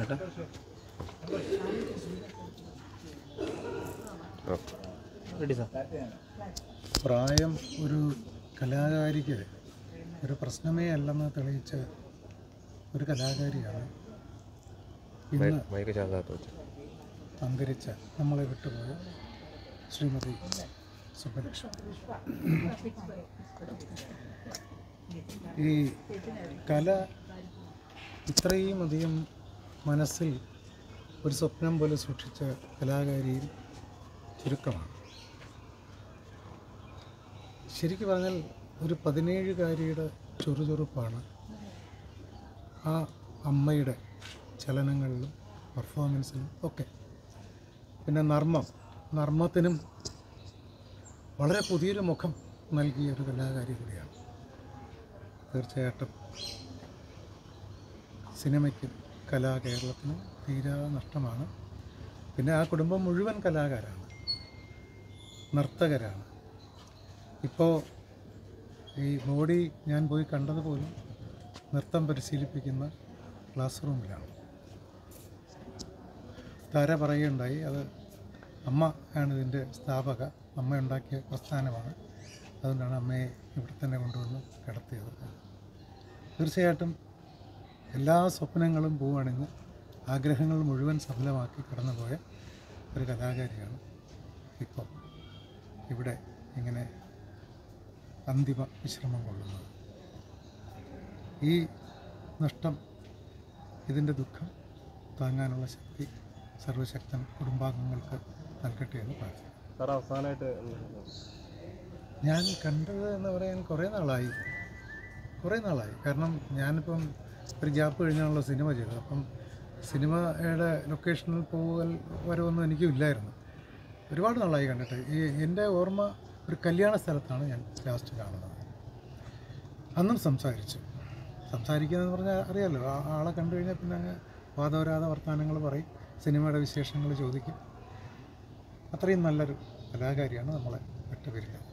കേട്ടോ. പ്രായം ഒരു കലാകാരിക്ക് ഒരു പ്രശ്നമേ അല്ലെന്ന് തെളിയിച്ച ഒരു കലാകാരിയാണ് ഇന്ന് അന്തരിച്ച നമ്മളെ വിട്ടുപോയ ശ്രീമതി സുബ്ബലക്ഷ്മി ഈ കല ഇത്രയും അധികം മനസ്സിൽ ഒരു സ്വപ്നം പോലെ സൂക്ഷിച്ച കലാകാരിയിൽ ചുരുക്കമാണ്. ശരിക്കും പറഞ്ഞാൽ ഒരു പതിനേഴുകാരിയുടെ ചുറുചുറുപ്പാണ് ആ അമ്മയുടെ ചലനങ്ങളിലും പെർഫോമൻസിലും ഒക്കെ. പിന്നെ നർമ്മം നർമ്മത്തിനും വളരെ പുതിയൊരു മുഖം നൽകിയ ഒരു കലാകാരി കൂടിയാണ്. തീർച്ചയായിട്ടും. സിനിമയ്ക്കും കലാ കേരളത്തിനും തീരാ നഷ്ടമാണ്. പിന്നെ ആ കുടുംബം മുഴുവൻ കലാകാരാണ്. നർത്തകരാണ്. ഇപ്പോൾ ഈ ബോഡി ഞാൻ പോയി കണ്ടതുപോലും നൃത്തം പരിശീലിപ്പിക്കുന്ന ക്ലാസ് റൂമിലാണ് താര പറയുകയുണ്ടായി അത് അമ്മ ആണ് ഇതിന്റെ സ്ഥാപക അമ്മ ഉണ്ടാക്കിയ പ്രസ്ഥാനമാണ്. അതുകൊണ്ടാണ് അമ്മയെ ഇവിടെ തന്നെ കൊണ്ടുവന്ന് കിടത്തിയത്. തീർച്ചയായിട്ടും എല്ലാ സ്വപ്നങ്ങളും പൂവണിഞ്ഞ് ആഗ്രഹങ്ങൾ മുഴുവൻ സഫലമാക്കി കടന്നുപോയ ഒരു കലാകാരിയാണ് ഇപ്പോൾ ഇവിടെ ഇങ്ങനെ അന്തിമ വിശ്രമം കൊള്ളുന്നത്. ഈ നഷ്ടം ഇതിന്റെ ദുഃഖം താങ്ങാനുള്ള ശക്തി സർവശക്തൻ കുടുംബാംഗങ്ങൾക്ക് നൽകട്ടെ എന്ന് പ്രാർത്ഥിക്കുന്നു. സാർ അവസാനമായിട്ട് ഞാൻ കണ്ടത് എന്ന് പറയാൻ കുറേ നാളായി. കുറേ നാളായി. കാരണം ഞാനിപ്പം ഒരു ഗ്യാപ്പ് കഴിഞ്ഞാണല്ലോ സിനിമ ചെയ്തത്. അപ്പം സിനിമയുടെ ലൊക്കേഷനിൽ പോകൽ വരവൊന്നും എനിക്കും ഇല്ലായിരുന്നു ഒരുപാട് നാളായി കണ്ടിട്ട്. ഈ എന്റെ ഓർമ്മ ഒരു കല്യാണ സ്ഥലത്താണ് ഞാൻ ലാസ്റ്റ് കാണുന്നത്. അന്നും സംസാരിച്ചു. സംസാരിക്കുക എന്ന് പറഞ്ഞാൽ അറിയാമല്ലോ ആളെ കണ്ടു കഴിഞ്ഞാൽ പിന്നെ അങ്ങ് വാദപരാധ വർത്തമാനങ്ങൾ പറയും. സിനിമയുടെ വിശേഷങ്ങൾ ചോദിക്കും. അത്രയും നല്ലൊരു കലാകാരിയാണ് നമ്മളെ വിട്ടുപിരിഞ്ഞത്